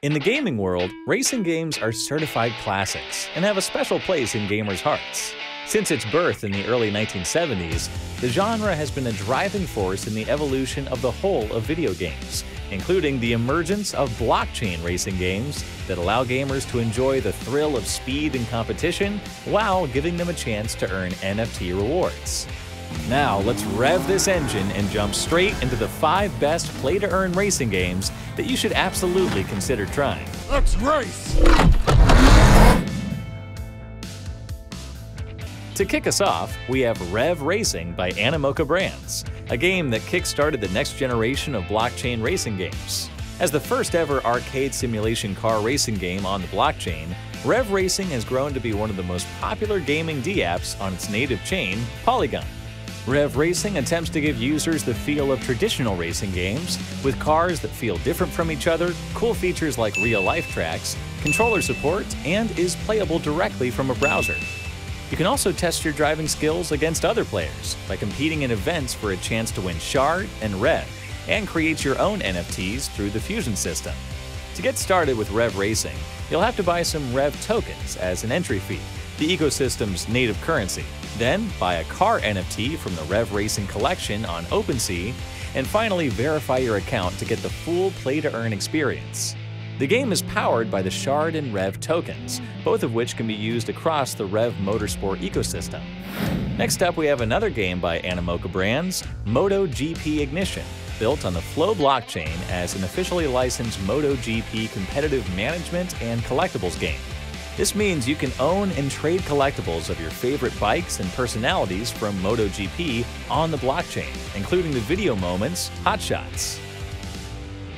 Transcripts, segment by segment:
In the gaming world, racing games are certified classics and have a special place in gamers' hearts. Since its birth in the early 1970s, the genre has been a driving force in the evolution of the whole of video games, including the emergence of blockchain racing games that allow gamers to enjoy the thrill of speed and competition while giving them a chance to earn NFT rewards. Now, let's rev this engine and jump straight into the five best play to earn racing games that you should absolutely consider trying. Let's race! To kick us off, we have REVV Racing by Animoca Brands, a game that kickstarted the next generation of blockchain racing games. As the first ever arcade simulation car racing game on the blockchain, REVV Racing has grown to be one of the most popular gaming dApps on its native chain, Polygon. REVV Racing attempts to give users the feel of traditional racing games, with cars that feel different from each other, cool features like real-life tracks, controller support, and is playable directly from a browser. You can also test your driving skills against other players by competing in events for a chance to win Shard and REVV, and create your own NFTs through the Fusion system. To get started with REVV Racing, you'll have to buy some REVV tokens as an entry fee, the ecosystem's native currency. Then, buy a car NFT from the REVV Racing collection on OpenSea, and finally verify your account to get the full play-to-earn experience. The game is powered by the Shard and REVV tokens, both of which can be used across the REVV Motorsport ecosystem. Next up, we have another game by Animoca Brands, MotoGP Ignition, built on the Flow blockchain as an officially licensed MotoGP competitive management and collectibles game. This means you can own and trade collectibles of your favorite bikes and personalities from MotoGP on the blockchain, including the video moments, Hotshots.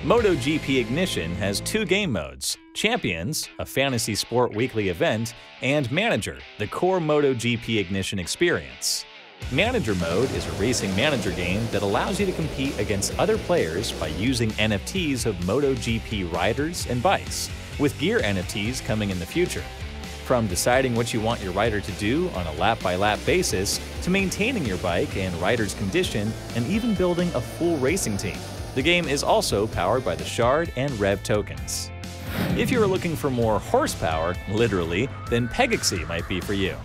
MotoGP Ignition has two game modes Champions, a fantasy sport weekly event, and Manager, the core MotoGP Ignition experience. Manager Mode is a racing manager game that allows you to compete against other players by using NFTs of MotoGP riders and bikes, with gear NFTs coming in the future. From deciding what you want your rider to do on a lap by lap basis, to maintaining your bike and rider's condition, and even building a full racing team. The game is also powered by the Shard and REVV tokens. If you are looking for more horsepower, literally, then Pegaxy might be for you.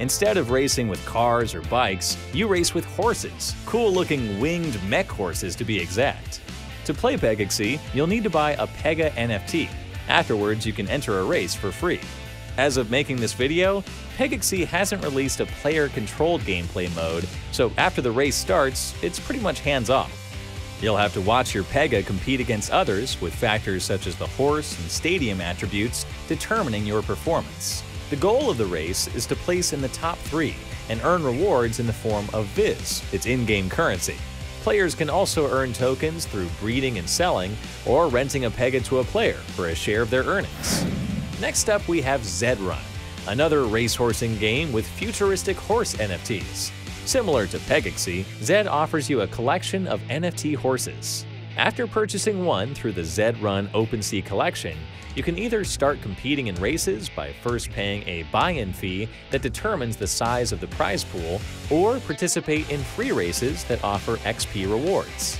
Instead of racing with cars or bikes, you race with horses, cool looking winged mech horses to be exact. To play Pegaxy, you'll need to buy a Pega NFT, Afterwards, you can enter a race for free. As of making this video, Pegaxy hasn't released a player-controlled gameplay mode, so after the race starts, it's pretty much hands-off. You'll have to watch your Pega compete against others with factors such as the horse and stadium attributes determining your performance. The goal of the race is to place in the top three and earn rewards in the form of VIS, its in-game currency. Players can also earn tokens through breeding and selling, or renting a Pega to a player for a share of their earnings. Next up, we have Zed Run, another racehorsing game with futuristic horse NFTs. Similar to Pegaxy, Zed offers you a collection of NFT horses. After purchasing one through the Zed Run OpenSea collection, you can either start competing in races by first paying a buy-in fee that determines the size of the prize pool, or participate in free races that offer XP rewards.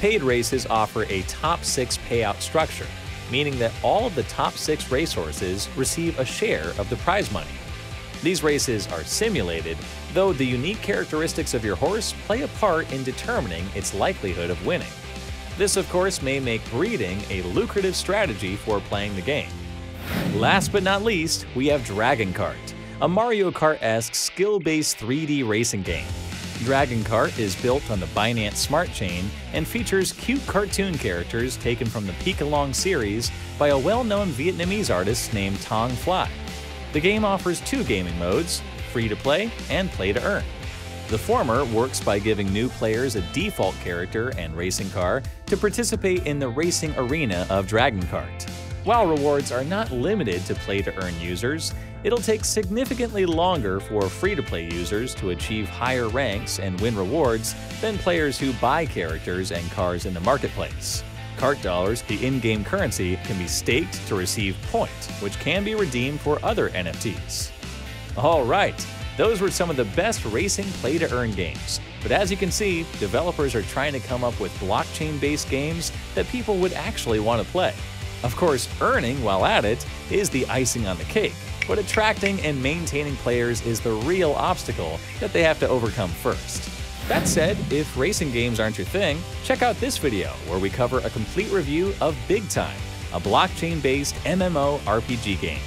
Paid races offer a top 6 payout structure, meaning that all of the top 6 racehorses receive a share of the prize money. These races are simulated, though the unique characteristics of your horse play a part in determining its likelihood of winning. This, of course, may make breeding a lucrative strategy for playing the game. Last but not least, we have Dragon Kart, a Mario Kart-esque skill-based 3D racing game. Dragon Kart is built on the Binance Smart Chain and features cute cartoon characters taken from the Pekalong series by a well-known Vietnamese artist named Tong Fly. The game offers two gaming modes, free-to-play and play-to-earn. The former works by giving new players a default character and racing car to participate in the racing arena of Dragon Kart. While rewards are not limited to play-to-earn users, it'll take significantly longer for free-to-play users to achieve higher ranks and win rewards than players who buy characters and cars in the marketplace. Kart dollars, the in-game currency, can be staked to receive points, which can be redeemed for other NFTs. Alright, those were some of the best racing play to earn games. But as you can see, developers are trying to come up with blockchain based games that people would actually want to play. Of course, earning while at it is the icing on the cake, but attracting and maintaining players is the real obstacle that they have to overcome first. That said, if racing games aren't your thing, check out this video where we cover a complete review of Big Time, a blockchain-based MMO RPG game.